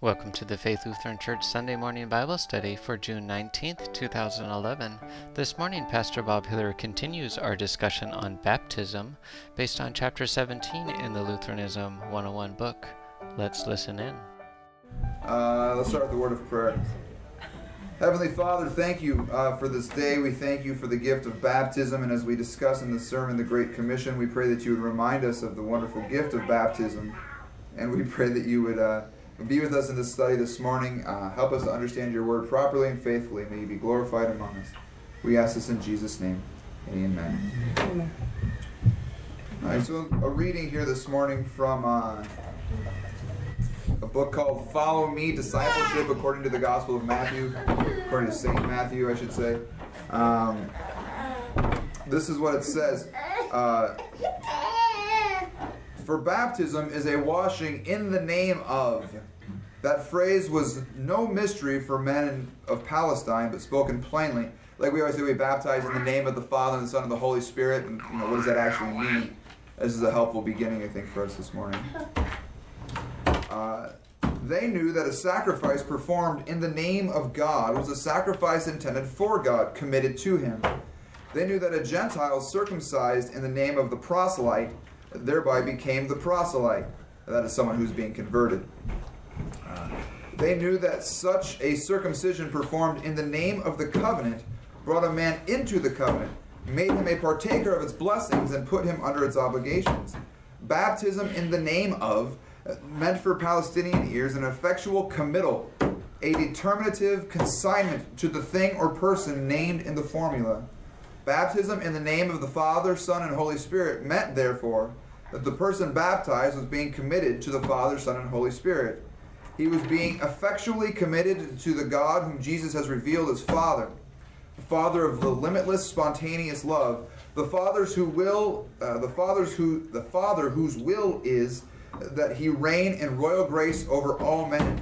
Welcome to the Faith Lutheran Church Sunday Morning Bible Study for June 19th, 2011. This morning, Pastor Bob Hiller continues our discussion on baptism based on chapter 17 in the Lutheranism 101 book. Let's listen in. Uh, let's start with the word of prayer. Heavenly Father, thank you uh, for this day. We thank you for the gift of baptism. And as we discuss in the sermon, the Great Commission, we pray that you would remind us of the wonderful gift of baptism. And we pray that you would. Uh, be with us in this study this morning. Uh, help us to understand your word properly and faithfully. May you be glorified among us. We ask this in Jesus' name. Amen. Amen. All right, so a reading here this morning from uh, a book called Follow Me Discipleship according to the Gospel of Matthew, according to St. Matthew, I should say. Um, this is what it says. Uh, for baptism is a washing in the name of. That phrase was no mystery for men of Palestine, but spoken plainly. Like we always say, we baptize in the name of the Father and the Son and the Holy Spirit. And you know, what does that actually mean? This is a helpful beginning, I think, for us this morning. Uh, they knew that a sacrifice performed in the name of God was a sacrifice intended for God, committed to Him. They knew that a Gentile circumcised in the name of the proselyte thereby became the proselyte. That is someone who's being converted. They knew that such a circumcision performed in the name of the covenant brought a man into the covenant, made him a partaker of its blessings, and put him under its obligations. Baptism in the name of meant for Palestinian ears an effectual committal, a determinative consignment to the thing or person named in the formula. Baptism in the name of the Father, Son, and Holy Spirit meant, therefore, that the person baptized was being committed to the Father, Son, and Holy Spirit. He was being effectually committed to the God whom Jesus has revealed as Father, the Father of the limitless, spontaneous love, the Father's who will, uh, the Father's who, the Father whose will is that He reign in royal grace over all men,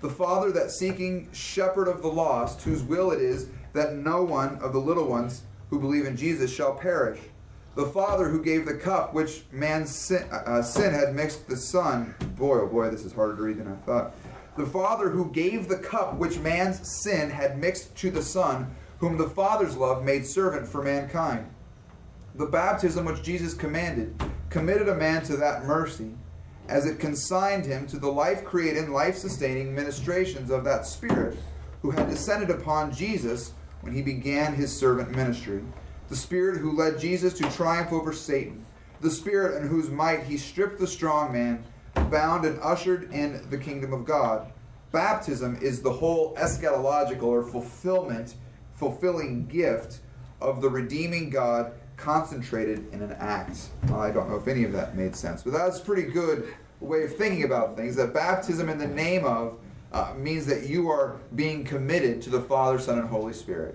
the Father that seeking shepherd of the lost, whose will it is that no one of the little ones who believe in Jesus shall perish. The Father who gave the cup which man's sin, uh, sin had mixed the Son. Boy, oh boy, this is harder to read than I thought. The Father who gave the cup which man's sin had mixed to the Son, whom the Father's love made servant for mankind. The baptism which Jesus commanded committed a man to that mercy, as it consigned him to the life creating, life sustaining ministrations of that Spirit who had descended upon Jesus when he began his servant ministry. The Spirit who led Jesus to triumph over Satan. The Spirit in whose might he stripped the strong man, bound and ushered in the kingdom of God. Baptism is the whole eschatological or fulfillment, fulfilling gift of the redeeming God concentrated in an act. I don't know if any of that made sense, but that's a pretty good way of thinking about things. That baptism in the name of uh, means that you are being committed to the Father, Son, and Holy Spirit.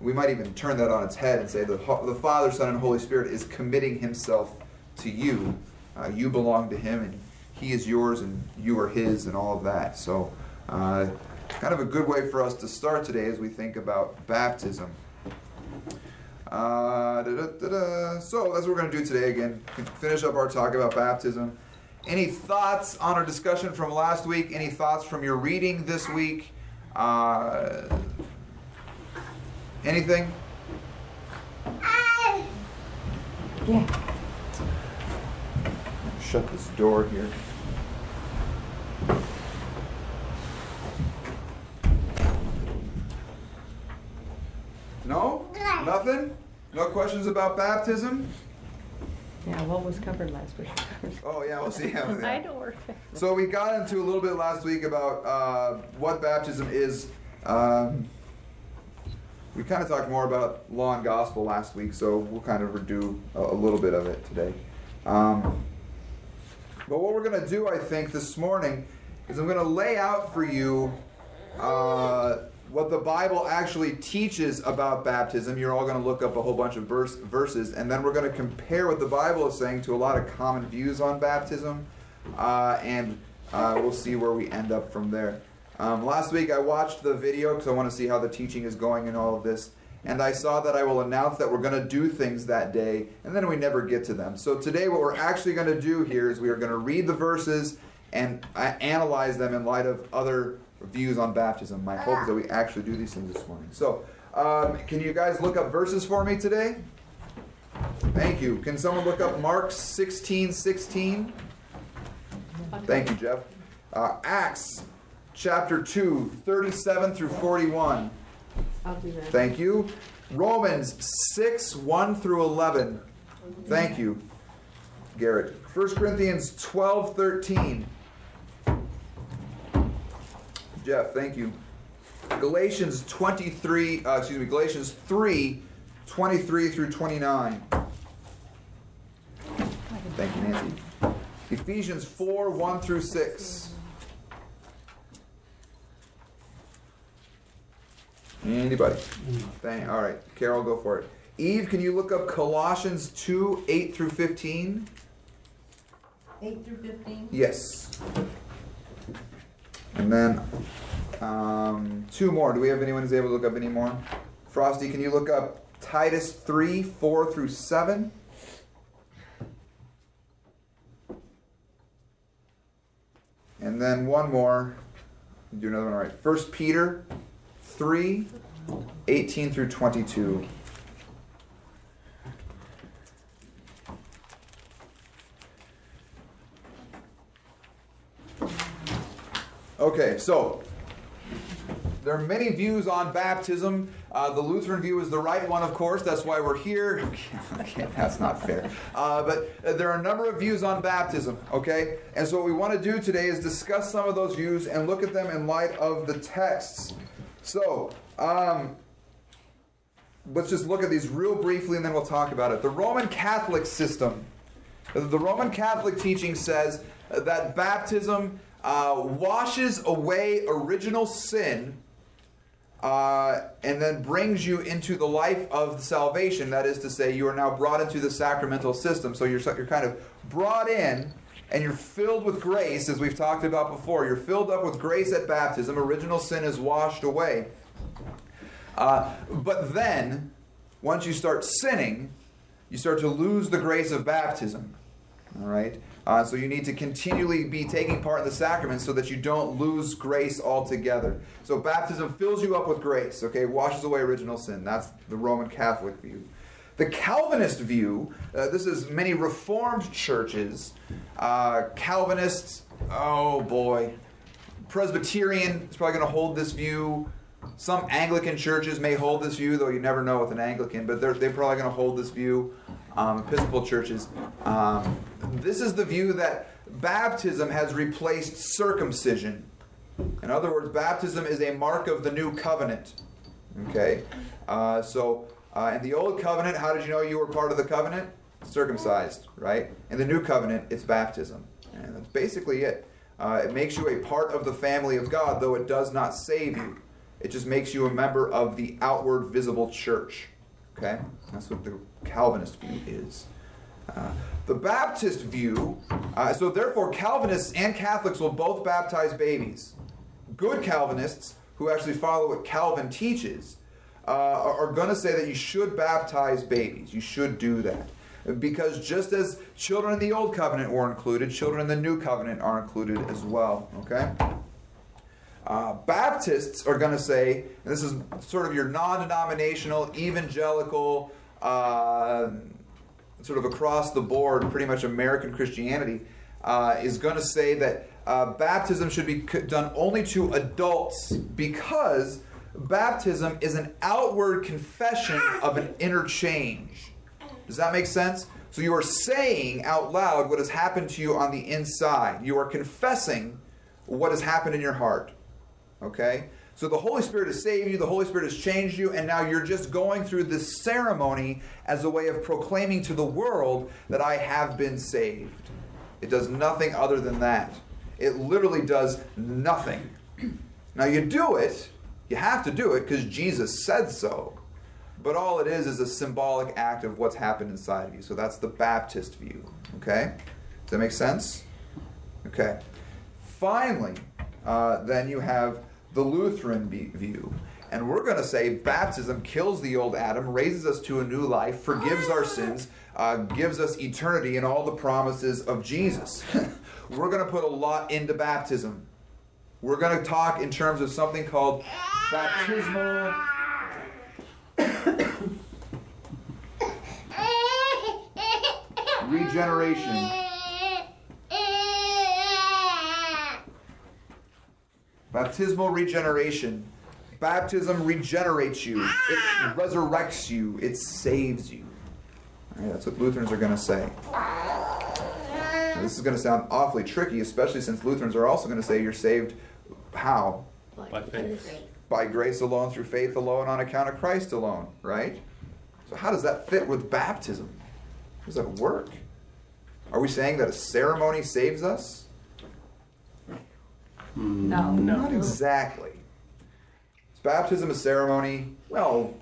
We might even turn that on its head and say the, the Father, Son, and Holy Spirit is committing himself to you. Uh, you belong to him, and he is yours, and you are his, and all of that. So, uh, kind of a good way for us to start today as we think about baptism. Uh, da -da -da so that's what we're going to do today again. Finish up our talk about baptism. Any thoughts on our discussion from last week? Any thoughts from your reading this week? Uh, anything? Yeah. Shut this door here. No? Nothing? No questions about baptism? Yeah, what was covered last week? Oh, yeah, we'll see. how I don't work. So we got into a little bit last week about uh, what baptism is. Um, we kind of talked more about law and gospel last week, so we'll kind of redo a, a little bit of it today. Um, but what we're going to do, I think, this morning is I'm going to lay out for you uh, what the Bible actually teaches about baptism. You're all going to look up a whole bunch of verse, verses, and then we're going to compare what the Bible is saying to a lot of common views on baptism, uh, and uh, we'll see where we end up from there. Um, last week I watched the video because I want to see how the teaching is going and all of this, and I saw that I will announce that we're going to do things that day, and then we never get to them. So today what we're actually going to do here is we are going to read the verses and uh, analyze them in light of other views on baptism. My hope is that we actually do these things this morning. So, um, can you guys look up verses for me today? Thank you. Can someone look up Mark 16 16? Thank you, Jeff. Uh, Acts chapter 2, 37 through 41. I'll do that. Thank you. Romans 6, 1 through 11. Thank you, Garrett. 1 Corinthians 12, 13. Jeff, thank you. Galatians 23, uh, excuse me, Galatians 3, 23 through 29. Thank you, Nancy. Ephesians 4, 1 through 6. Anybody? Thank, all right, Carol, go for it. Eve, can you look up Colossians 2, 8 through 15? 8 through 15? Yes. And then um, two more. Do we have anyone who's able to look up any more? Frosty, can you look up Titus 3, 4 through 7? And then one more. Do another one, all right. First Peter 3, 18 through 22. Okay, so there are many views on baptism. Uh, the Lutheran view is the right one, of course. That's why we're here. Okay, okay, that's not fair. Uh, but uh, there are a number of views on baptism, okay? And so what we want to do today is discuss some of those views and look at them in light of the texts. So, um, let's just look at these real briefly and then we'll talk about it. The Roman Catholic system, the Roman Catholic teaching says that baptism uh, washes away original sin uh, and then brings you into the life of salvation. That is to say, you are now brought into the sacramental system. So you're, you're kind of brought in and you're filled with grace, as we've talked about before. You're filled up with grace at baptism. Original sin is washed away. Uh, but then, once you start sinning, you start to lose the grace of baptism. All right? Uh, so you need to continually be taking part in the sacrament so that you don't lose grace altogether. So baptism fills you up with grace, okay? Washes away original sin. That's the Roman Catholic view. The Calvinist view, uh, this is many Reformed churches. Uh, Calvinists, oh boy. Presbyterian is probably going to hold this view. Some Anglican churches may hold this view, though you never know with an Anglican, but they're, they're probably going to hold this view. Um, Episcopal churches. Um, this is the view that baptism has replaced circumcision. In other words, baptism is a mark of the new covenant. Okay? Uh, so, uh, in the old covenant, how did you know you were part of the covenant? Circumcised, right? In the new covenant, it's baptism. And that's basically it. Uh, it makes you a part of the family of God, though it does not save you. It just makes you a member of the outward visible church. Okay? That's what the Calvinist view is. Uh, the Baptist view, uh, so therefore, Calvinists and Catholics will both baptize babies. Good Calvinists, who actually follow what Calvin teaches, uh, are, are going to say that you should baptize babies. You should do that. Because just as children in the Old Covenant were included, children in the New Covenant are included as well. Okay? Uh, Baptists are going to say, and this is sort of your non denominational, evangelical, uh, sort of across the board, pretty much American Christianity, uh, is going to say that uh, baptism should be done only to adults because baptism is an outward confession of an inner change. Does that make sense? So you are saying out loud what has happened to you on the inside. You are confessing what has happened in your heart. Okay? So the Holy Spirit has saved you, the Holy Spirit has changed you, and now you're just going through this ceremony as a way of proclaiming to the world that I have been saved. It does nothing other than that. It literally does nothing. Now you do it, you have to do it because Jesus said so. But all it is is a symbolic act of what's happened inside of you. So that's the Baptist view. Okay? Does that make sense? Okay. Finally, uh, then you have the Lutheran view. And we're going to say baptism kills the old Adam, raises us to a new life, forgives our sins, uh, gives us eternity and all the promises of Jesus. we're going to put a lot into baptism. We're going to talk in terms of something called baptismal regeneration. Baptismal regeneration. Baptism regenerates you, it resurrects you, it saves you. Right, that's what Lutherans are going to say. Now, this is going to sound awfully tricky, especially since Lutherans are also going to say you're saved how? By faith. By grace alone, through faith alone, on account of Christ alone, right? So, how does that fit with baptism? How does that work? Are we saying that a ceremony saves us? Mm, no. Not exactly. Is baptism a ceremony? Well,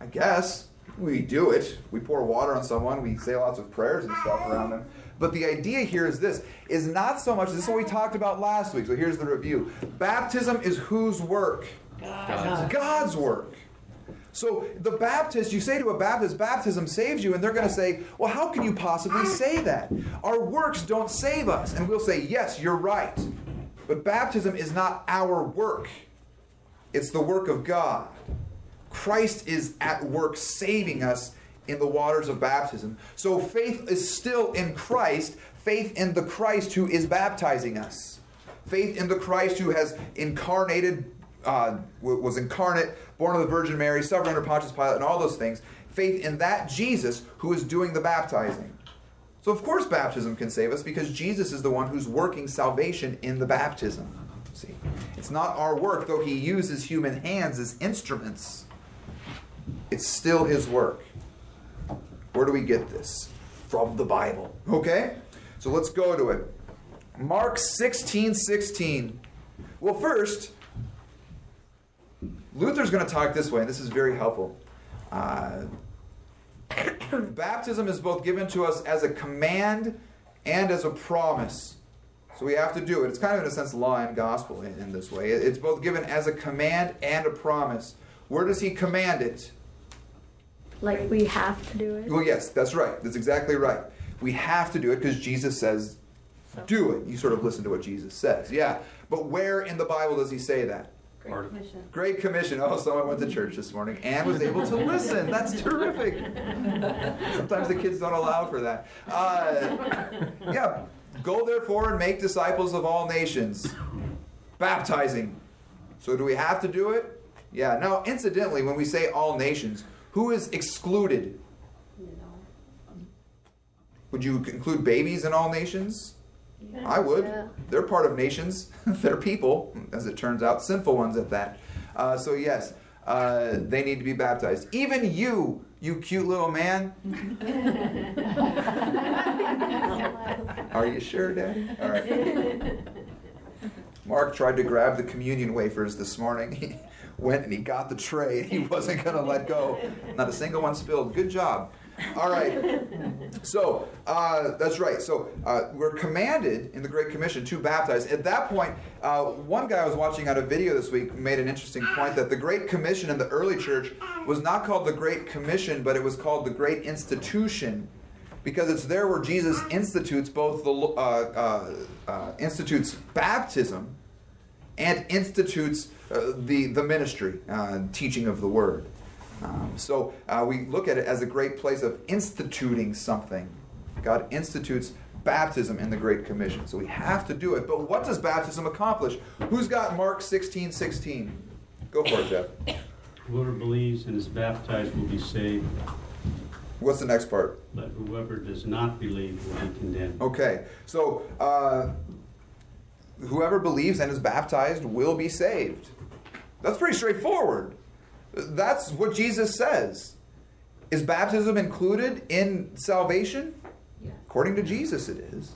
I guess we do it. We pour water on someone, we say lots of prayers and stuff around them. But the idea here is this is not so much this is what we talked about last week. So here's the review. Baptism is whose work? God's. God's work. So the Baptist, you say to a Baptist, baptism saves you, and they're going to say, well, how can you possibly say that? Our works don't save us. And we'll say, yes, you're right. But baptism is not our work, it's the work of God. Christ is at work saving us in the waters of baptism. So faith is still in Christ, faith in the Christ who is baptizing us. Faith in the Christ who has incarnated, uh, was incarnate, born of the Virgin Mary, suffered under Pontius Pilate, and all those things. Faith in that Jesus who is doing the baptizing. So, of course, baptism can save us because Jesus is the one who's working salvation in the baptism. See, it's not our work, though he uses human hands as instruments. It's still his work. Where do we get this? From the Bible. Okay? So let's go to it. Mark 16 16. Well, first, Luther's going to talk this way, and this is very helpful. Uh, baptism is both given to us as a command and as a promise. So we have to do it. It's kind of, in a sense, law and gospel in, in this way. It's both given as a command and a promise. Where does he command it? Like we have to do it. Well, yes, that's right. That's exactly right. We have to do it because Jesus says, do it. You sort of listen to what Jesus says. Yeah. But where in the Bible does he say that? Part of- Great Commission. Oh, someone went to church this morning and was able to listen. That's terrific. Sometimes the kids don't allow for that. Uh, yeah. Go therefore and make disciples of all nations, baptizing. So, do we have to do it? Yeah. Now, incidentally, when we say all nations, who is excluded? Would you include babies in all nations? I would. Yeah. They're part of nations. They're people, as it turns out, sinful ones at that. Uh, so yes, uh, they need to be baptized. Even you, you cute little man. Are you sure, Daddy? All right. Mark tried to grab the communion wafers this morning. Went and he got the tray. He wasn't going to let go. Not a single one spilled. Good job. All right. So uh, that's right. So uh, we're commanded in the Great Commission to baptize. At that point, uh, one guy I was watching on a video this week made an interesting point that the Great Commission in the early church was not called the Great Commission, but it was called the Great Institution because it's there where Jesus institutes both the uh, uh, uh, institutes baptism and institutes uh, the the ministry, uh, teaching of the word. Um, so uh, we look at it as a great place of instituting something. God institutes baptism in the Great Commission, so we have to do it. But what does baptism accomplish? Who's got Mark 16, 16? Go for it, Jeff. Whoever believes and is baptized will be saved, What's the next part? but whoever does not believe will be condemned. Okay, so uh, whoever believes and is baptized will be saved. That's pretty straightforward. That's what Jesus says. Is baptism included in salvation? According to Jesus, it is.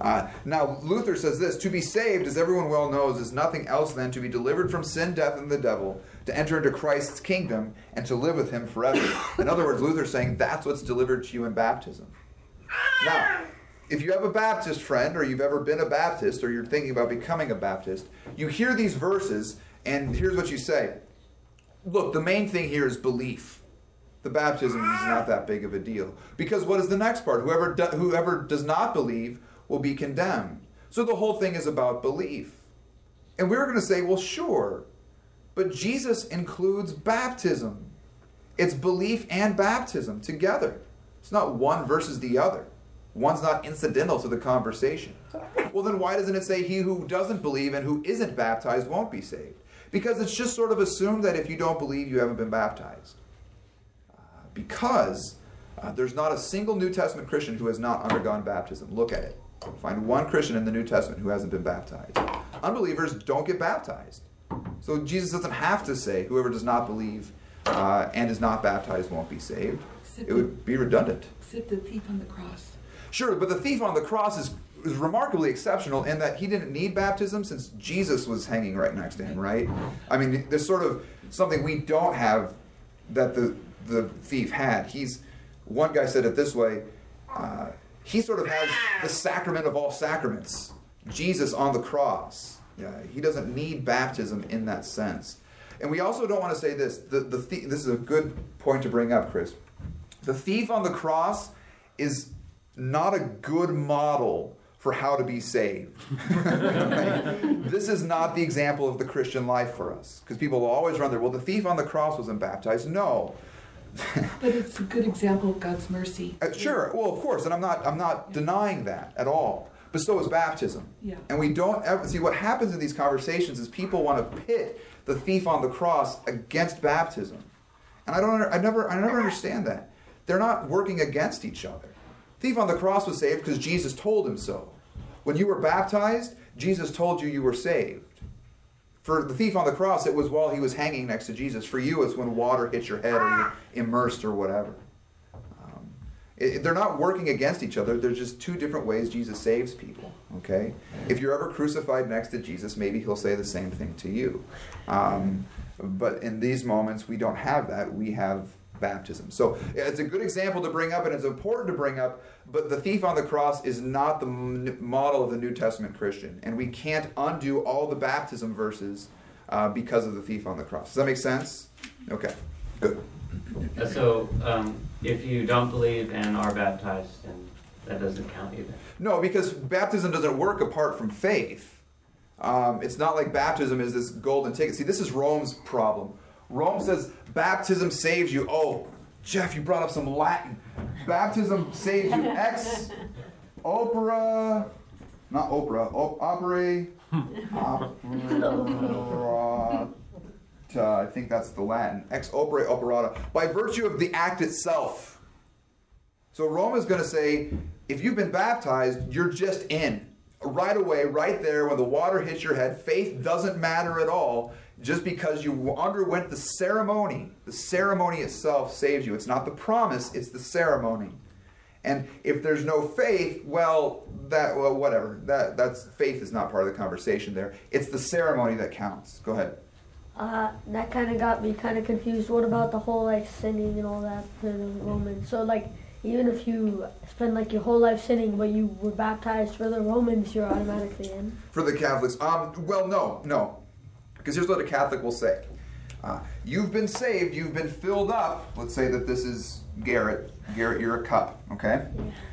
Uh, now, Luther says this To be saved, as everyone well knows, is nothing else than to be delivered from sin, death, and the devil, to enter into Christ's kingdom, and to live with him forever. In other words, Luther's saying that's what's delivered to you in baptism. Now, if you have a Baptist friend, or you've ever been a Baptist, or you're thinking about becoming a Baptist, you hear these verses, and here's what you say Look, the main thing here is belief. The baptism is not that big of a deal. Because what is the next part? Whoever, do, whoever does not believe will be condemned. So the whole thing is about belief. And we're going to say, well, sure, but Jesus includes baptism. It's belief and baptism together. It's not one versus the other. One's not incidental to the conversation. Well, then why doesn't it say he who doesn't believe and who isn't baptized won't be saved? Because it's just sort of assumed that if you don't believe, you haven't been baptized. Uh, because uh, there's not a single New Testament Christian who has not undergone baptism. Look at it. Find one Christian in the New Testament who hasn't been baptized. Unbelievers don't get baptized. So Jesus doesn't have to say, whoever does not believe uh, and is not baptized won't be saved. It would be redundant. Except the thief on the cross. Sure, but the thief on the cross is, is remarkably exceptional in that he didn't need baptism since Jesus was hanging right next to him, right? I mean, there's sort of something we don't have that the, the thief had. He's, one guy said it this way, uh, he sort of has the sacrament of all sacraments. Jesus on the cross. Yeah, he doesn't need baptism in that sense. And we also don't want to say this. The, the this is a good point to bring up, Chris. The thief on the cross is not a good model for how to be saved. This is not the example of the Christian life for us. Because people will always run there, well, the thief on the cross wasn't baptized. No. But it's a good example of God's mercy. Uh, sure, well, of course, and I'm not, I'm not denying that at all. But so is baptism. Yeah. And we don't ever see what happens in these conversations is people want to pit the thief on the cross against baptism, and I don't, I never, I never understand that. They're not working against each other. Thief on the cross was saved because Jesus told him so. When you were baptized, Jesus told you you were saved. For the thief on the cross, it was while he was hanging next to Jesus. For you, it's when water hits your head or you're immersed or whatever. Um, it- they're not working against each other. They're just two different ways Jesus saves people. Okay? If you're ever crucified next to Jesus, maybe he'll say the same thing to you. Um, but in these moments, we don't have that. We have baptism. So it's a good example to bring up, and it's important to bring up. But the thief on the cross is not the model of the New Testament Christian, and we can't undo all the baptism verses uh, because of the thief on the cross. Does that make sense? Okay, good. Uh, So, um, if you don't believe and are baptized, then that doesn't count either. No, because baptism doesn't work apart from faith. Um, it's not like baptism is this golden ticket. See, this is Rome's problem. Rome says baptism saves you. Oh, Jeff, you brought up some Latin. Baptism saves you. Ex opera, not opera, op- opere, hmm. operata. I think that's the Latin. Ex opere operata. By virtue of the act itself. So Rome is going to say, if you've been baptized, you're just in. Right away, right there, when the water hits your head, faith doesn't matter at all. Just because you underwent the ceremony, the ceremony itself saves you. It's not the promise, it's the ceremony. And if there's no faith, well, that well, whatever. That that's faith is not part of the conversation there. It's the ceremony that counts. Go ahead. Uh, that kind of got me kind of confused. What about the whole like sinning and all that for the Romans? So like, even if you spend like your whole life sinning, but you were baptized for the Romans, you're automatically in. For the Catholics, um, well, no, no, because here's what a Catholic will say: uh, You've been saved, you've been filled up. Let's say that this is Garrett. Garrett, you're a cup, okay?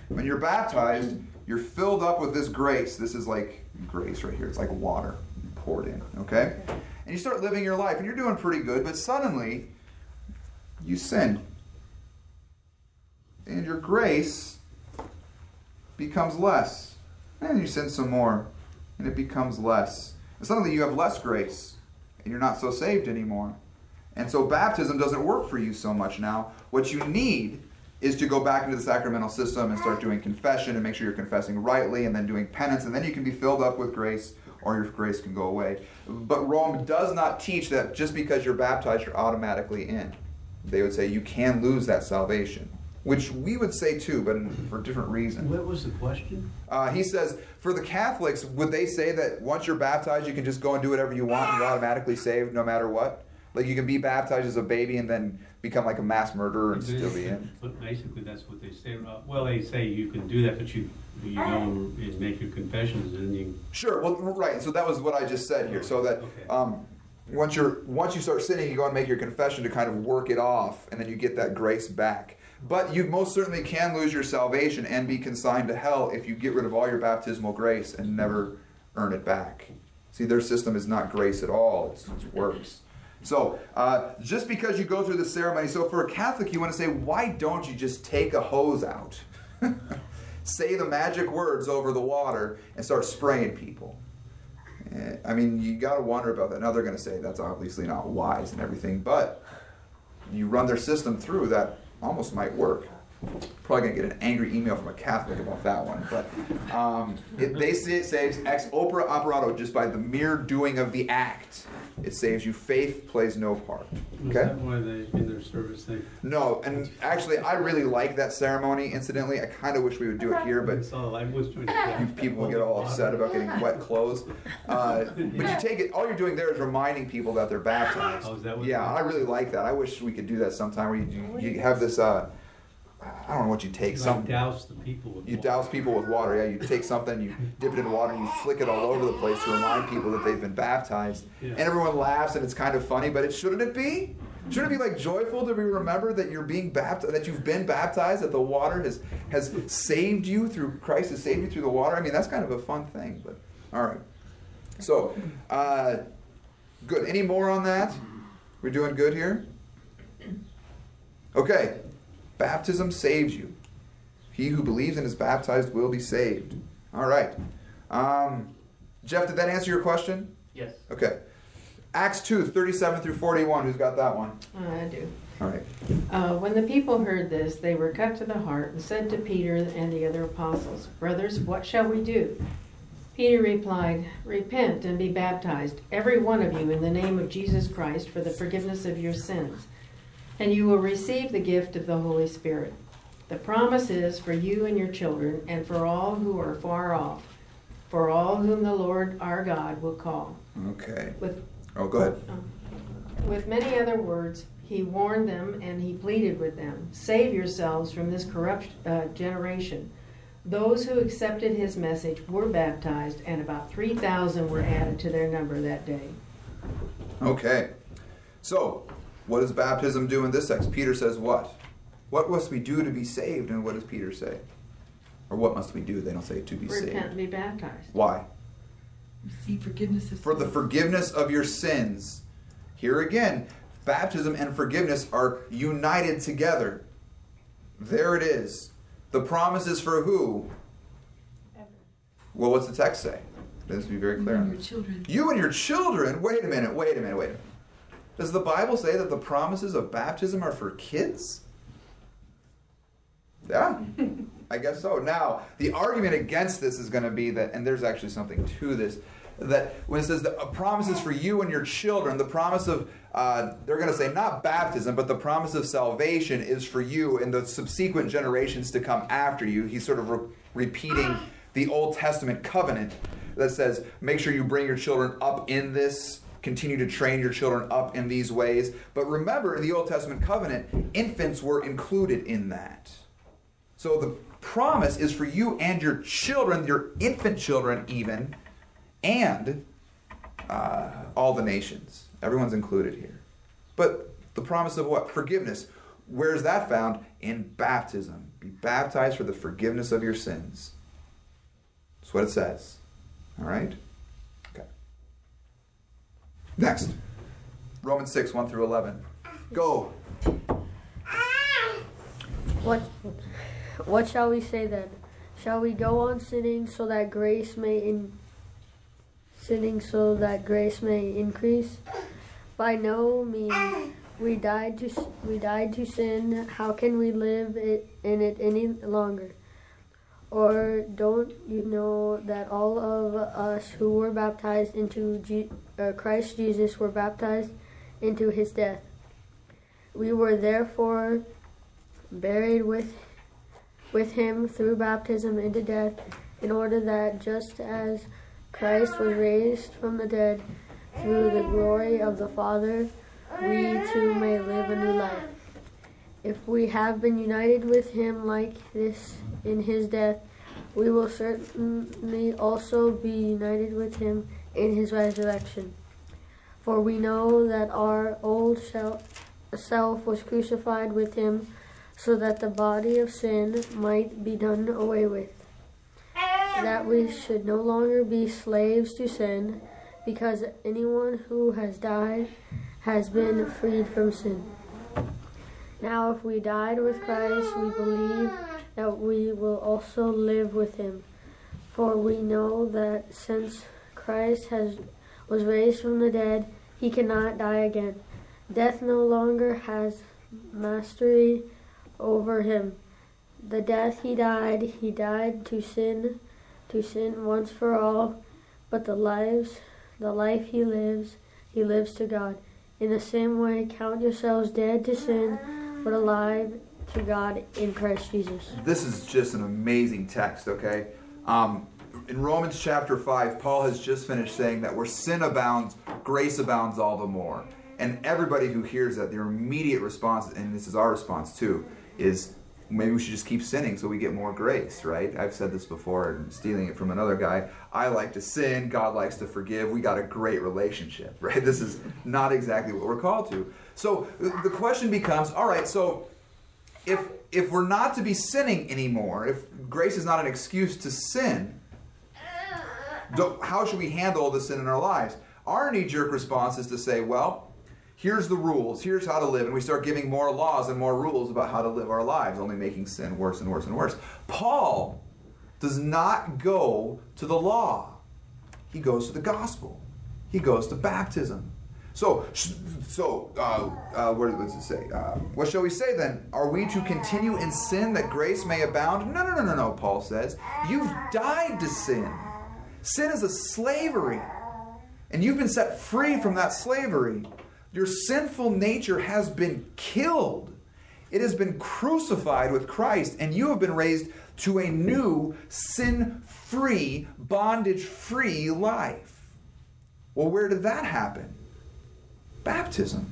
When you're baptized, you're filled up with this grace. This is like grace right here. It's like water poured in, okay? And you start living your life, and you're doing pretty good, but suddenly you sin, and your grace becomes less. And you sin some more, and it becomes less. And suddenly you have less grace, and you're not so saved anymore. And so baptism doesn't work for you so much now. What you need is to go back into the sacramental system and start doing confession and make sure you're confessing rightly and then doing penance, and then you can be filled up with grace or your grace can go away. But Rome does not teach that just because you're baptized, you're automatically in. They would say you can lose that salvation, which we would say too, but for different reasons. What was the question? Uh, he says, for the Catholics, would they say that once you're baptized, you can just go and do whatever you want and you're automatically saved no matter what? Like you can be baptized as a baby and then become like a mass murderer and still be in? But basically, that's what they say. Uh, Well, they say you can do that, but you, you go and make your confessions and you, Sure. Well, right. So that was what I just said here. So that Okay. um, once you're once you start sinning, you go and make your confession to kind of work it off, and then you get that grace back. But you most certainly can lose your salvation and be consigned to hell if you get rid of all your baptismal grace and never earn it back. See, their system is not grace at all, it's, it's works. So, uh, just because you go through the ceremony, so for a Catholic, you want to say, why don't you just take a hose out? say the magic words over the water and start spraying people. Eh, I mean, you got to wonder about that. Now they're going to say that's obviously not wise and everything, but you run their system through, that almost might work. Probably gonna get an angry email from a Catholic about that one, but um, it, they say it saves ex opera operato just by the mere doing of the act. It saves you. Faith plays no part. Is that why they, in their service, they, No, and actually, I really like that ceremony. Incidentally, I kind of wish we would do it here, but so I was trying to. you people get all upset about getting wet clothes. Uh, but you take it, all you're doing there is reminding people that they're baptized. Oh, is that what? Yeah, I really like that. I wish we could do that sometime where you, you, you have this, uh, I don't know what you take, some, douse the people with. you water. douse people with water. Yeah, you take something, you dip it in water, and you flick it all over the place to remind people that they've been baptized. Yeah. And everyone laughs, and it's kind of funny, but it shouldn't it be? Shouldn't it be like joyful to be remembered that you're being baptized, that you've been baptized, that the water has has saved you through Christ has saved you through the water? I mean, that's kind of a fun thing. But all right, so uh, good. Any more on that? We're doing good here. Okay, baptism saves you. He who believes and is baptized will be saved. All right. Um, Jeff, did that answer your question? Yes. Okay. Acts 2, 37 through 41. Who's got that one? I do. All right. Uh, when the people heard this, they were cut to the heart and said to Peter and the other apostles, Brothers, what shall we do? Peter replied, Repent and be baptized, every one of you, in the name of Jesus Christ for the forgiveness of your sins, and you will receive the gift of the Holy Spirit. The promise is for you and your children, and for all who are far off, for all whom the Lord our God will call. Okay. With Oh, go ahead. with many other words, he warned them and he pleaded with them Save yourselves from this corrupt uh, generation. Those who accepted his message were baptized, and about 3,000 were added to their number that day. Okay. So, what does baptism do in this text? Peter says what? What must we do to be saved? And what does Peter say? Or what must we do? They don't say to be saved. Repent and be baptized. Why? Receive forgiveness of For the forgiveness of your sins. Here again, baptism and forgiveness are united together. There it is. The promise is for who? Ever. Well, what's the text say? Let's be very clear. You and your children. You and your children. Wait a minute. Wait a minute. Wait a minute. Does the Bible say that the promises of baptism are for kids? Yeah, I guess so. Now, the argument against this is going to be that, and there's actually something to this, that when it says the promises for you and your children, the promise of, uh, they're going to say not baptism, but the promise of salvation is for you and the subsequent generations to come after you. He's sort of re- repeating the Old Testament covenant that says, make sure you bring your children up in this, continue to train your children up in these ways. But remember, in the Old Testament covenant, infants were included in that. So the promise is for you and your children, your infant children, even, and uh, all the nations. Everyone's included here. But the promise of what? Forgiveness. Where's that found? In baptism. Be baptized for the forgiveness of your sins. That's what it says. All right? Okay. Next. Romans 6, 1 through 11. Go. What what shall we say then? Shall we go on sinning so that grace may in sinning so that grace may increase? By no means. We died to we died to sin. How can we live it, in it any longer? Or don't you know that all of us who were baptized into Je- uh, Christ Jesus were baptized into his death? We were therefore buried with with him through baptism into death, in order that just as Christ was raised from the dead through the glory of the Father, we too may live a new life. If we have been united with him like this in his death, we will certainly also be united with him in his resurrection. For we know that our old self was crucified with him so that the body of sin might be done away with, that we should no longer be slaves to sin, because anyone who has died has been freed from sin. Now, if we died with Christ, we believe that we will also live with him. For we know that since Christ has was raised from the dead, he cannot die again. Death no longer has mastery over him. The death he died, he died to sin, to sin once for all, but the lives, the life he lives, he lives to God. In the same way, count yourselves dead to sin, but alive to God in Christ Jesus. This is just an amazing text, okay? Um, in Romans chapter 5, Paul has just finished saying that where sin abounds, grace abounds all the more. And everybody who hears that, their immediate response, and this is our response too, is maybe we should just keep sinning so we get more grace, right? I've said this before, and stealing it from another guy. I like to sin, God likes to forgive. We got a great relationship, right? This is not exactly what we're called to. So the question becomes all right, so if if we're not to be sinning anymore, if grace is not an excuse to sin, how should we handle the sin in our lives? Our knee jerk response is to say, well, here's the rules, here's how to live, and we start giving more laws and more rules about how to live our lives, only making sin worse and worse and worse. Paul does not go to the law, he goes to the gospel, he goes to baptism. So, so uh, uh, what does it say? Uh, what shall we say then? Are we to continue in sin that grace may abound? No, no, no, no, no, Paul says. You've died to sin. Sin is a slavery. And you've been set free from that slavery. Your sinful nature has been killed. It has been crucified with Christ, and you have been raised to a new, sin free, bondage free life. Well, where did that happen? Baptism.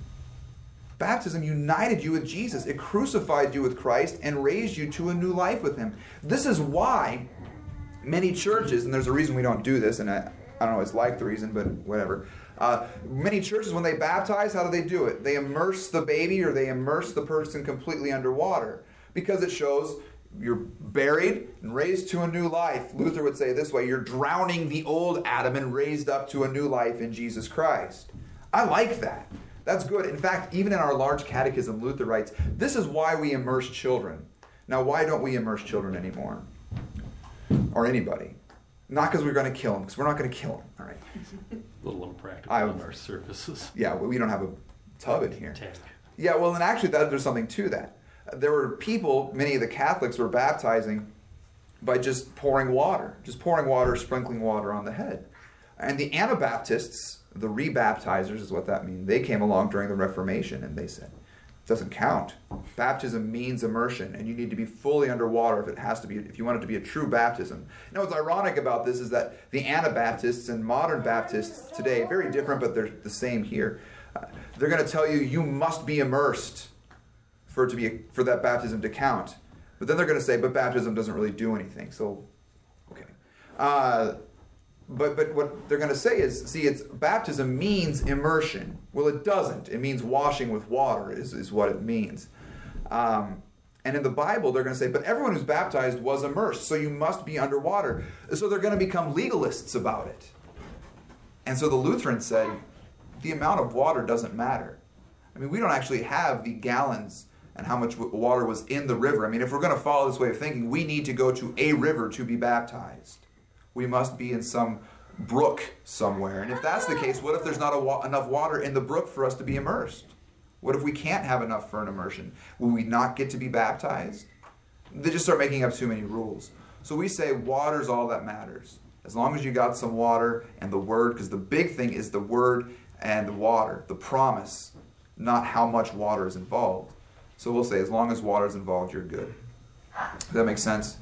Baptism united you with Jesus. It crucified you with Christ and raised you to a new life with Him. This is why many churches, and there's a reason we don't do this, and I, I don't always like the reason, but whatever. Uh, many churches, when they baptize, how do they do it? They immerse the baby or they immerse the person completely underwater because it shows you're buried and raised to a new life. Luther would say this way you're drowning the old Adam and raised up to a new life in Jesus Christ. I like that. That's good. In fact, even in our large catechism, Luther writes this is why we immerse children. Now, why don't we immerse children anymore? Or anybody? Not because we're going to kill them, because we're not going to kill them. All right. A little impractical I- on our surfaces. Yeah, we don't have a tub in here. Tank. Yeah, well, and actually, that, there's something to that. There were people, many of the Catholics were baptizing by just pouring water, just pouring water, sprinkling water on the head. And the Anabaptists, the rebaptizers is what that means, they came along during the Reformation and they said, doesn't count. Baptism means immersion, and you need to be fully underwater if it has to be, if you want it to be a true baptism. Know what's ironic about this is that the Anabaptists and modern Baptists today, very different, but they're the same here. Uh, they're going to tell you you must be immersed for it to be for that baptism to count. But then they're going to say, but baptism doesn't really do anything. So, okay. Uh, but but what they're going to say is, see, it's baptism means immersion. Well, it doesn't. It means washing with water is is what it means. Um, and in the Bible, they're going to say, but everyone who's baptized was immersed, so you must be underwater. So they're going to become legalists about it. And so the Lutherans said, the amount of water doesn't matter. I mean, we don't actually have the gallons and how much water was in the river. I mean, if we're going to follow this way of thinking, we need to go to a river to be baptized. We must be in some brook somewhere. And if that's the case, what if there's not wa- enough water in the brook for us to be immersed? What if we can't have enough for an immersion? Will we not get to be baptized? They just start making up too many rules. So we say water's all that matters. As long as you got some water and the word, because the big thing is the word and the water, the promise, not how much water is involved. So we'll say as long as water is involved, you're good. Does that make sense?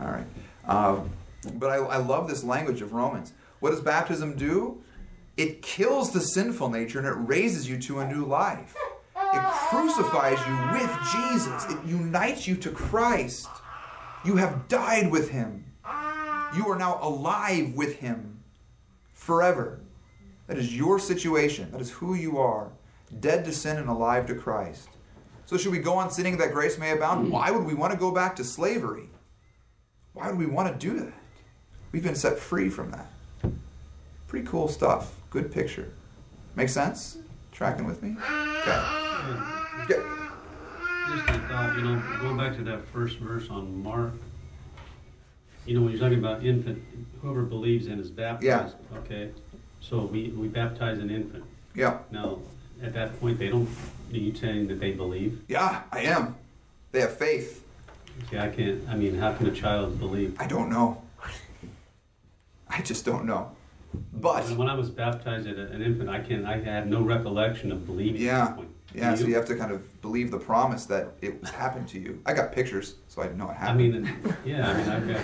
All right. Um, but I, I love this language of Romans. What does baptism do? It kills the sinful nature and it raises you to a new life. It crucifies you with Jesus. It unites you to Christ. You have died with him. You are now alive with him forever. That is your situation. That is who you are. Dead to sin and alive to Christ. So should we go on sinning that grace may abound? Hmm. Why would we want to go back to slavery? Why would we want to do that? We've been set free from that. Pretty cool stuff. Good picture. Make sense? Tracking with me? Okay. Yeah. Just a thought, you know, going back to that first verse on Mark, you know, when you're talking about infant, whoever believes in is baptized. Yeah. Okay, so we, we baptize an infant. Yeah. Now, at that point, they don't, are you saying that they believe? Yeah, I am. They have faith. See, I can't, I mean, how can a child believe? I don't know. I just don't know. But When I was baptized as an infant, I can, I had no recollection of believing Yeah. yeah, Do so you have to kind of believe the promise that it was happened to you. I got pictures, so I know it happened. I mean, yeah, I mean, I've got,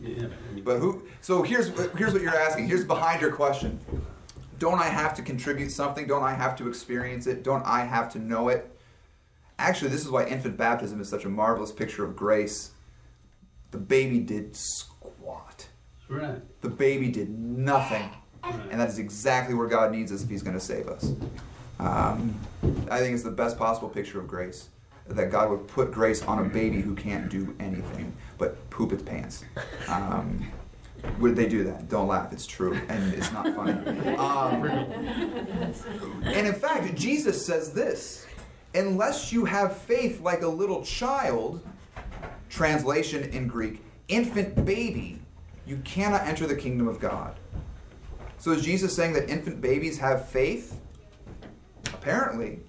yeah. But who? So here's here's what you're asking. Here's behind your question. Don't I have to contribute something? Don't I have to experience it? Don't I have to know it? Actually, this is why infant baptism is such a marvelous picture of grace. The baby did. Right, The baby did nothing, right. and that is exactly where God needs us if He's going to save us. Um, I think it's the best possible picture of grace. That God would put grace on a baby who can't do anything but poop its pants. Um, would they do that? Don't laugh. It's true, and it's not funny. Um, and in fact, Jesus says this: unless you have faith like a little child, translation in Greek, infant baby, you cannot enter the kingdom of God. So is Jesus saying that infant babies have faith? Apparently.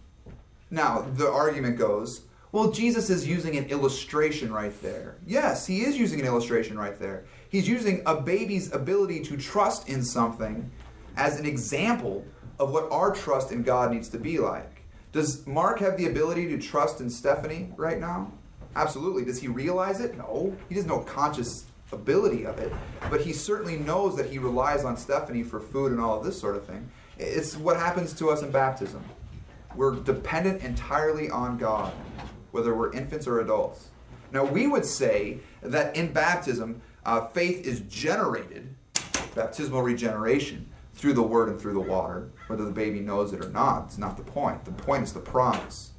Now, the argument goes, well, Jesus is using an illustration right there. Yes, he is using an illustration right there. He's using a baby's ability to trust in something as an example of what our trust in God needs to be like. Does Mark have the ability to trust in Stephanie right now? Absolutely. Does he realize it? No. He has no conscious ability of it. But he certainly knows that he relies on Stephanie for food and all of this sort of thing. It's what happens to us in baptism. We're dependent entirely on God, whether we're infants or adults. Now, we would say that in baptism, uh, faith is generated, baptismal regeneration, through the word and through the water. Whether the baby knows it or not, it's not the point. The point is the promise.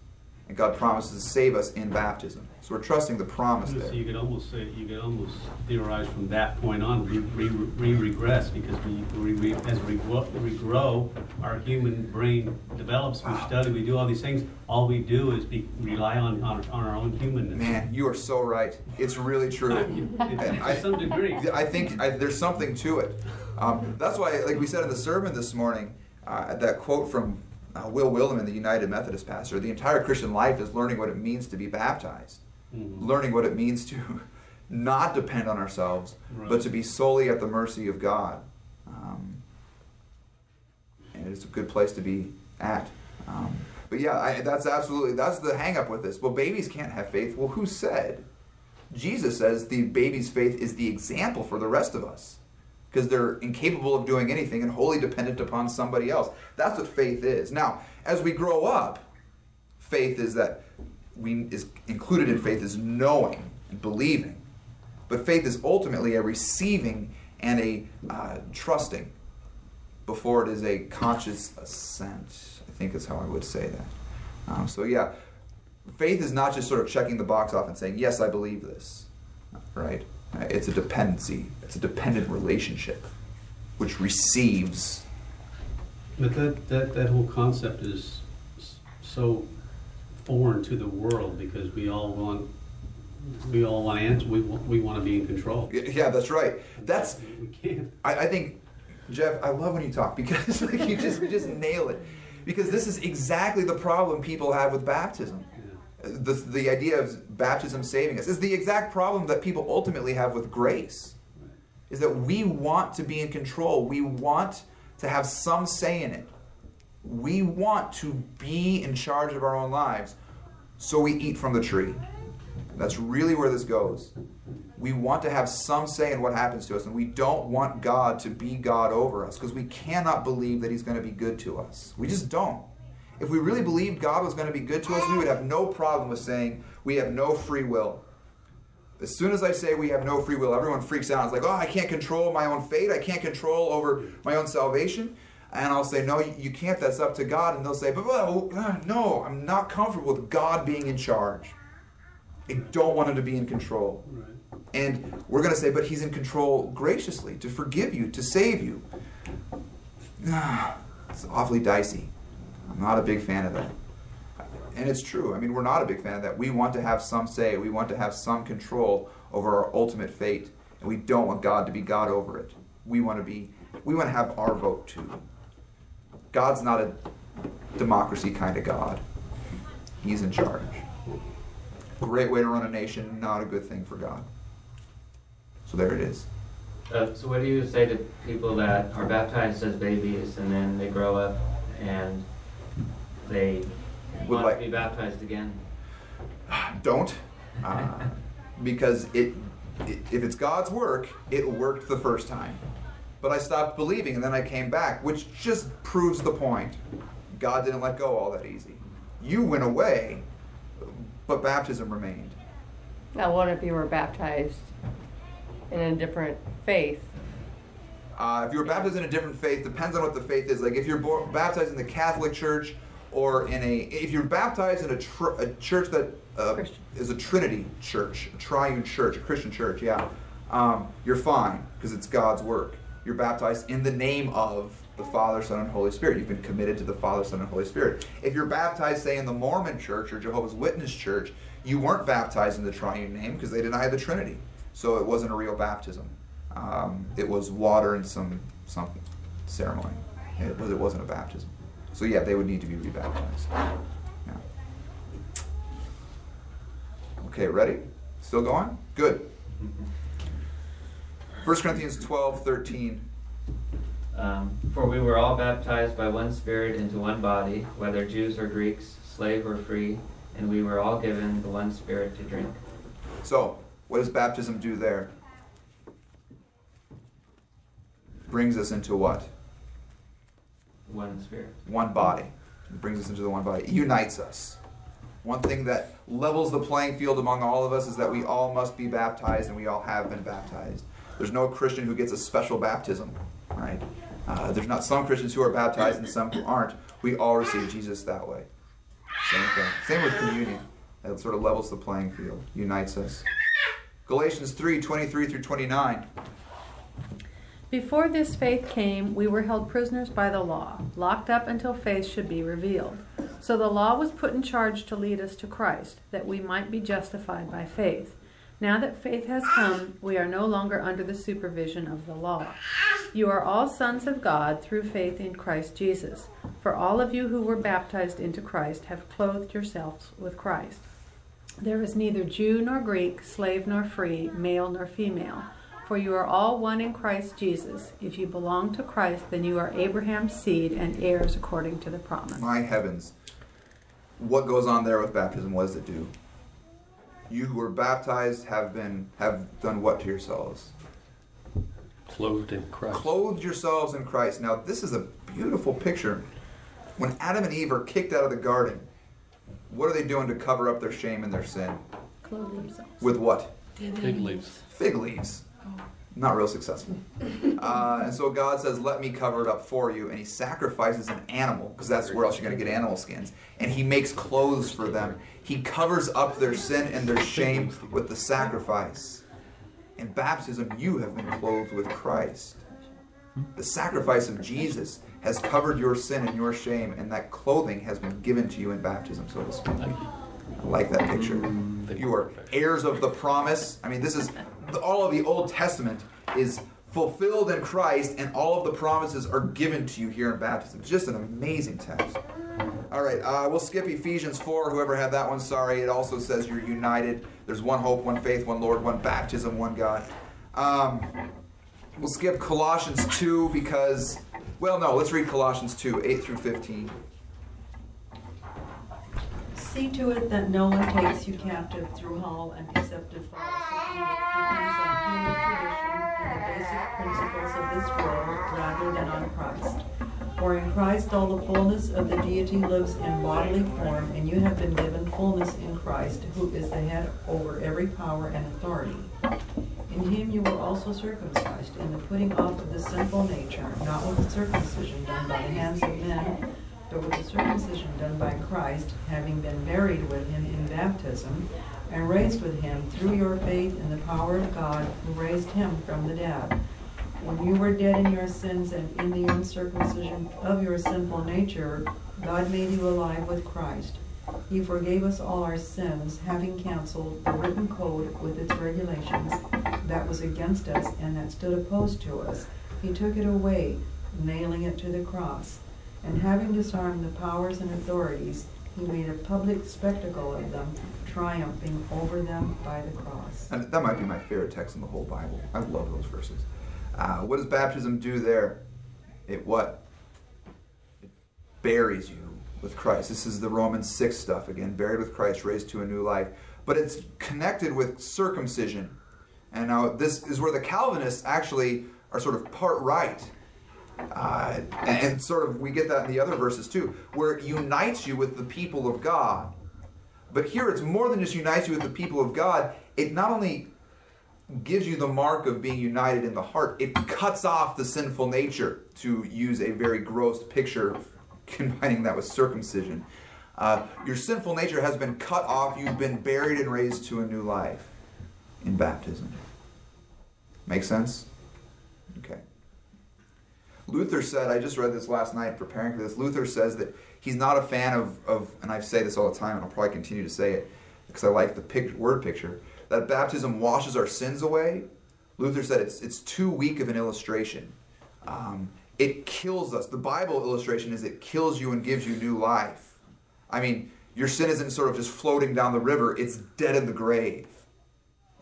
And God promises to save us in baptism. So we're trusting the promise So there. you could almost say, you could almost theorize from that point on, we, we, we regress because we, we, as we, grow- we grow, our human brain develops, we study, we do all these things. All we do is be, rely on, on, on our own humanness. Man, you are so right. It's really true. To some degree. I think I, there's something to it. Um, that's why, like we said in the sermon this morning, uh, that quote from uh, Will Willimon, the United Methodist pastor, the entire Christian life is learning what it means to be baptized, Mhm. learning what it means to not depend on ourselves, Right. but to be solely at the mercy of God. Um, and it's a good place to be at. Um, but yeah, I, that's absolutely that's the hang up with this. Well, babies can't have faith. Well, who said? Jesus says the baby's faith is the example for the rest of us because they're incapable of doing anything and wholly dependent upon somebody else. That's what faith is. Now, as we grow up, faith is that we is included in faith is knowing and believing, but faith is ultimately a receiving and a uh, trusting before it is a conscious assent. I think is how I would say that. Um, so yeah, faith is not just sort of checking the box off and saying yes, I believe this, right? It's a dependency. It's a dependent relationship, which receives. But that, that, that whole concept is so foreign to the world because we all want, we all want answers, we, want- we want to be in control. Yeah, that's right. That's We can't. I, I think, Jeff, I love when you talk because like, you just you just nail it. Because this is exactly the problem people have with baptism. Yeah. Uh, the, the idea of baptism saving us is the exact problem that people ultimately have with grace. Is that we want to be in control. We want to have some say in it. We want to be in charge of our own lives. So we eat from the tree. That's really where this goes. We want to have some say in what happens to us, and we don't want God to be God over us because we cannot believe that He's going to be good to us. We just don't. If we really believed God was going to be good to us, we would have no problem with saying we have no free will. As soon as I say we have no free will, everyone freaks out. It's like, oh, I can't control my own fate. I can't control over my own salvation. And I'll say, no, you can't. That's up to God. And they'll say, but well, uh, no, I'm not comfortable with God being in charge. I don't want him to be in control. Right. And we're going to say, but he's in control graciously to forgive you, to save you. it's awfully dicey. I'm not a big fan of that. And it's true. I mean, we're not a big fan of that. We want to have some say, we want to have some control over our ultimate fate, and we don't want God to be God over it. We want to be we want to have our vote too. God's not a democracy kind of God. He's in charge. Great way to run a nation, not a good thing for God. So there it is. Uh, so what do you say to people that are baptized as babies and then they grow up and they Would want like- to be baptized again? Don't, uh, because it, it if it's God's work, it worked the first time. But I stopped believing, and then I came back, which just proves the point. God didn't let go all that easy. You went away, but baptism remained. Now, what if you were baptized in a different faith? Uh, if you were baptized in a different faith, depends on what the faith is. Like if you're bo- baptized in the Catholic Church, or in a if you're baptized in a, tr- a church that uh, is a Trinity church, a triune church, a Christian church, yeah, um, you're fine because it's God's work. You're baptized in the name of the Father, Son, and Holy Spirit. You've been committed to the Father, Son, and Holy Spirit. If you're baptized, say, in the Mormon church or Jehovah's Witness church, you weren't baptized in the triune name because they deny the Trinity. So it wasn't a real baptism. Um, it was water and some some ceremony. It, was, it wasn't a baptism. So yeah, they would need to be rebaptized. Yeah. Okay, ready? Still going? Good. 1 Corinthians 12, 13. Um, for we were all baptized by one Spirit into one body, whether Jews or Greeks, slave or free, and we were all given the one Spirit to drink. So, what does baptism do there? Brings us into what? One Spirit. One body. It brings us into the one body. It unites us. One thing that levels the playing field among all of us is that we all must be baptized and we all have been baptized. There's no Christian who gets a special baptism, right? Uh, there's not some Christians who are baptized and some who aren't. We all receive Jesus that way. Same thing. Same with communion. It sort of levels the playing field, unites us. Galatians 3 23 through 29. Before this faith came, we were held prisoners by the law, locked up until faith should be revealed. So the law was put in charge to lead us to Christ, that we might be justified by faith. Now that faith has come, we are no longer under the supervision of the law. You are all sons of God through faith in Christ Jesus. For all of you who were baptized into Christ have clothed yourselves with Christ. There is neither Jew nor Greek, slave nor free, male nor female. For you are all one in Christ Jesus. If you belong to Christ, then you are Abraham's seed and heirs according to the promise. My heavens. What goes on there with baptism? What does it do? You who are baptized have been have done what to yourselves? Clothed in Christ. Clothed yourselves in Christ. Now this is a beautiful picture. When Adam and Eve are kicked out of the garden, what are they doing to cover up their shame and their sin? Clothe themselves. With what? Fig leaves. Fig leaves. Oh. Not real successful. Uh, and so God says, Let me cover it up for you. And He sacrifices an animal, because that's where else you're going to get animal skins. And He makes clothes for them. He covers up their sin and their shame with the sacrifice. In baptism, you have been clothed with Christ. The sacrifice of Jesus has covered your sin and your shame, and that clothing has been given to you in baptism, so to speak. I like that picture. You are heirs of the promise. I mean, this is all of the Old Testament is fulfilled in Christ, and all of the promises are given to you here in baptism. It's just an amazing text. All right, uh, we'll skip Ephesians 4. Whoever had that one, sorry. It also says you're united. There's one hope, one faith, one Lord, one baptism, one God. Um, we'll skip Colossians 2 because, well, no, let's read Colossians 2, 8 through 15. See to it that no one takes you captive through hollow and deceptive that depends on human tradition and the basic principles of this world rather than on Christ. For in Christ all the fullness of the deity lives in bodily form, and you have been given fullness in Christ, who is the head over every power and authority. In him you were also circumcised, in the putting off of the sinful nature, not with the circumcision done by the hands of men, but with the circumcision done by Christ, having been buried with him in baptism, and raised with him through your faith in the power of God, who raised him from the dead. When you were dead in your sins and in the uncircumcision of your sinful nature, God made you alive with Christ. He forgave us all our sins, having canceled the written code with its regulations that was against us and that stood opposed to us. He took it away, nailing it to the cross. And having disarmed the powers and authorities, he made a public spectacle of them, triumphing over them by the cross. And that might be my favorite text in the whole Bible. I love those verses. Uh, what does baptism do there? It what? It buries you with Christ. This is the Romans 6 stuff again, buried with Christ, raised to a new life. But it's connected with circumcision. And now this is where the Calvinists actually are sort of part right. Uh, and, sort of we get that in the other verses too, where it unites you with the people of God. But here it's more than just unites you with the people of God. It not only gives you the mark of being united in the heart, it cuts off the sinful nature, to use a very gross picture, combining that with circumcision. Uh, your sinful nature has been cut off, you've been buried and raised to a new life in baptism. Make sense? Okay. Luther said, I just read this last night preparing for this. Luther says that he's not a fan of, of and I say this all the time, and I'll probably continue to say it because I like the pic, word picture, that baptism washes our sins away. Luther said it's, it's too weak of an illustration. Um, it kills us. The Bible illustration is it kills you and gives you new life. I mean, your sin isn't sort of just floating down the river, it's dead in the grave.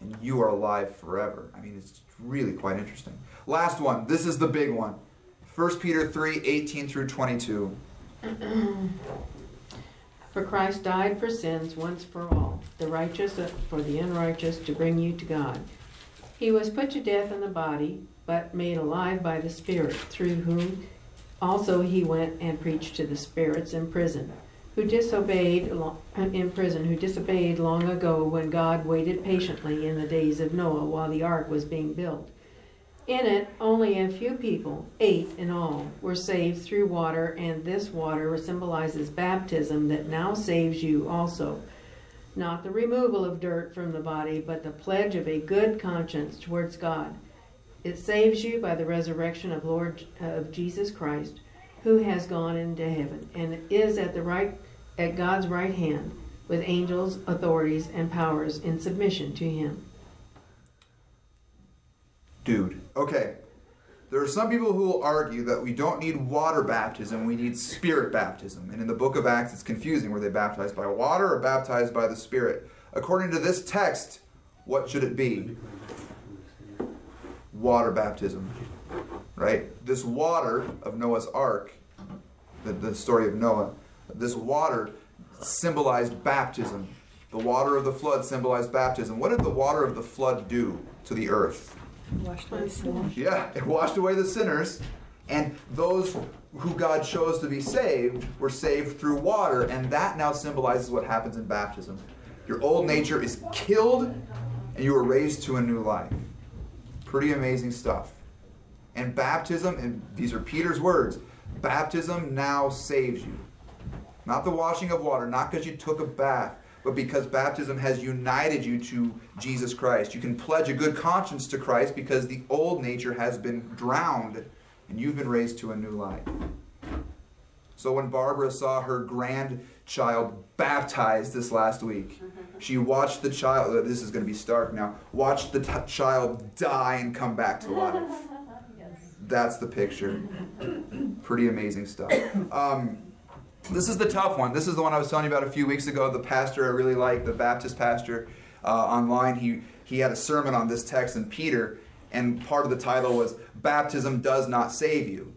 And you are alive forever. I mean, it's really quite interesting. Last one. This is the big one. 1 Peter 3 18 through 22. For Christ died for sins once for all, the righteous uh, for the unrighteous, to bring you to God. He was put to death in the body, but made alive by the Spirit, through whom also he went and preached to the spirits in prison, who disobeyed in prison, who disobeyed long ago when God waited patiently in the days of Noah while the ark was being built. In it, only a few people, eight in all, were saved through water, and this water symbolizes baptism that now saves you also. Not the removal of dirt from the body, but the pledge of a good conscience towards God. It saves you by the resurrection of Lord of Jesus Christ, who has gone into heaven and is at the right at God's right hand with angels, authorities, and powers in submission to him. Dude, okay. There are some people who will argue that we don't need water baptism, we need spirit baptism. And in the book of Acts, it's confusing. Were they baptized by water or baptized by the Spirit? According to this text, what should it be? Water baptism. Right? This water of Noah's ark, the, the story of Noah, this water symbolized baptism. The water of the flood symbolized baptism. What did the water of the flood do to the earth? Washed away sinners. Yeah, it washed away the sinners, and those who God chose to be saved were saved through water, and that now symbolizes what happens in baptism. Your old nature is killed, and you are raised to a new life. Pretty amazing stuff. And baptism, and these are Peter's words baptism now saves you. Not the washing of water, not because you took a bath, but because baptism has united you to Jesus Christ. You can pledge a good conscience to Christ because the old nature has been drowned and you've been raised to a new life. So when Barbara saw her grandchild baptized this last week, she watched the child, this is going to be stark now, watched the t- child die and come back to life. That's the picture. Pretty amazing stuff. Um, this is the tough one. This is the one I was telling you about a few weeks ago. The pastor I really like, the Baptist pastor uh, online, he, he had a sermon on this text in Peter, and part of the title was Baptism Does Not Save You.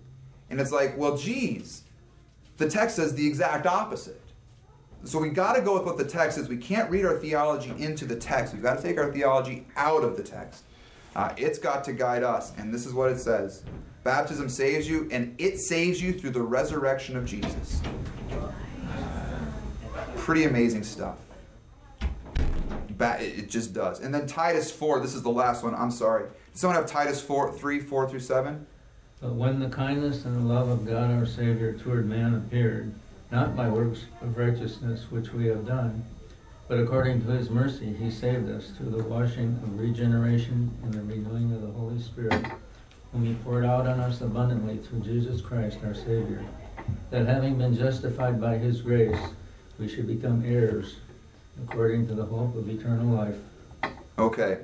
And it's like, well, geez, the text says the exact opposite. So we got to go with what the text says. We can't read our theology into the text. We've got to take our theology out of the text. Uh, it's got to guide us, and this is what it says. Baptism saves you, and it saves you through the resurrection of Jesus. Pretty amazing stuff. It just does. And then Titus 4, this is the last one. I'm sorry. Does someone have Titus 4, 3, 4 through 7? But when the kindness and the love of God our Savior toward man appeared, not by works of righteousness which we have done, but according to his mercy he saved us through the washing of regeneration and the renewing of the Holy Spirit, whom he poured out on us abundantly through Jesus Christ our Savior, that having been justified by his grace, we should become heirs, according to the hope of eternal life. Okay.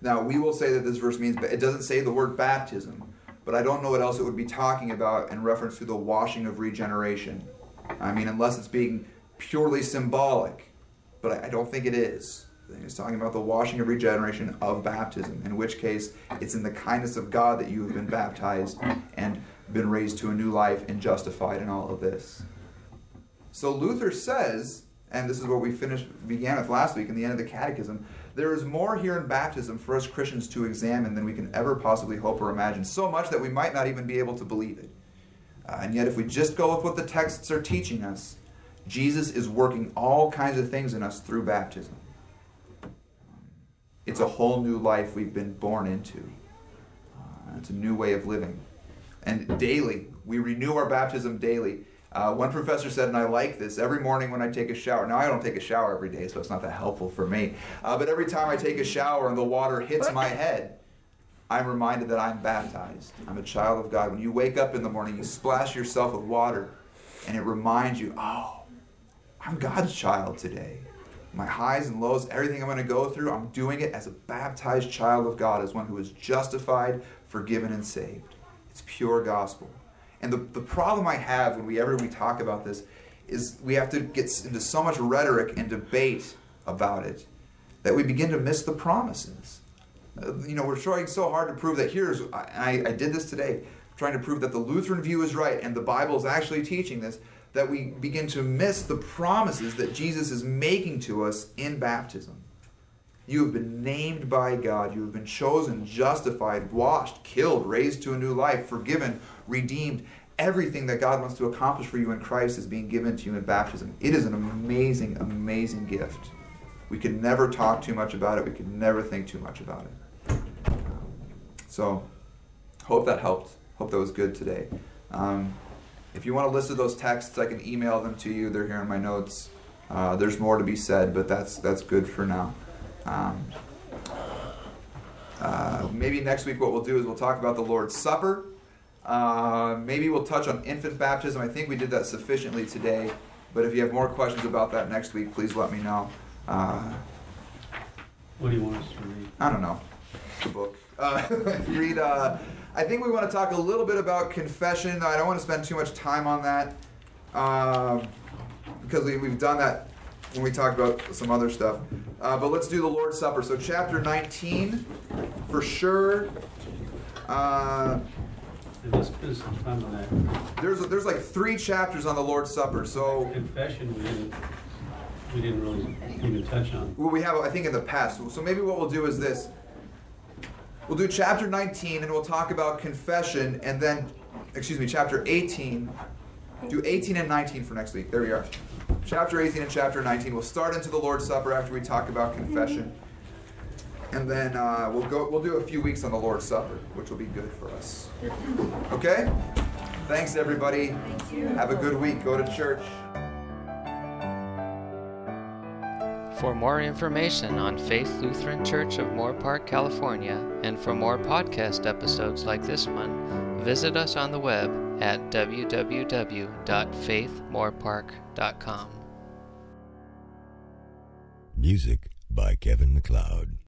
Now, we will say that this verse means, but it doesn't say the word baptism, but I don't know what else it would be talking about in reference to the washing of regeneration. I mean, unless it's being purely symbolic, but I, don't think it is. It's talking about the washing of regeneration of baptism, in which case it's in the kindness of God that you have been baptized and been raised to a new life and justified in all of this. So Luther says, and this is what we finished began with last week in the end of the catechism, there is more here in baptism for us Christians to examine than we can ever possibly hope or imagine, so much that we might not even be able to believe it. Uh, and yet, if we just go with what the texts are teaching us, Jesus is working all kinds of things in us through baptism. It's a whole new life we've been born into. Uh, it's a new way of living. And daily, we renew our baptism daily. Uh, one professor said, and I like this, every morning when I take a shower, now I don't take a shower every day, so it's not that helpful for me, uh, but every time I take a shower and the water hits my head, I'm reminded that I'm baptized. I'm a child of God. When you wake up in the morning, you splash yourself with water, and it reminds you, oh, I'm God's child today. My highs and lows, everything I'm going to go through, I'm doing it as a baptized child of God, as one who is justified, forgiven, and saved. It's pure gospel. And the, the problem I have when we ever we talk about this is we have to get into so much rhetoric and debate about it that we begin to miss the promises. Uh, you know, we're trying so hard to prove that here's, I, I did this today, trying to prove that the Lutheran view is right and the Bible is actually teaching this, that we begin to miss the promises that Jesus is making to us in baptism. You have been named by God. You have been chosen, justified, washed, killed, raised to a new life, forgiven, redeemed. Everything that God wants to accomplish for you in Christ is being given to you in baptism. It is an amazing, amazing gift. We could never talk too much about it. We could never think too much about it. So, hope that helped. Hope that was good today. Um, if you want a list of those texts, I can email them to you. They're here in my notes. Uh, there's more to be said, but that's that's good for now. Um, uh, maybe next week what we'll do is we'll talk about the Lord's Supper. Uh, maybe we'll touch on infant baptism. I think we did that sufficiently today. But if you have more questions about that next week, please let me know. Uh, What do you want us to read? I don't know. The book. Uh, read. Uh, I think we want to talk a little bit about confession. I don't want to spend too much time on that um, because we, we've done that when we talked about some other stuff. Uh, but let's do the Lord's Supper. So, chapter 19, for sure. Uh, Let's spend some time on that. there's there's like three chapters on the Lord's Supper. So Confession, we didn't, we didn't really even touch on. well, we have I think in the past. So maybe what we'll do is this. We'll do chapter 19 and we'll talk about confession and then excuse me, chapter 18. Do 18 and 19 for next week. There we are. Chapter 18 and chapter 19. We'll start into the Lord's Supper after we talk about confession. And then uh, we'll go we'll do a few weeks on the Lord's Supper, which will be good for us. Okay? Thanks everybody. Have a good week. Go to church. For more information on Faith Lutheran Church of Moorpark, California, and for more podcast episodes like this one, visit us on the web at www.faithmoorpark.com. Music by Kevin MacLeod.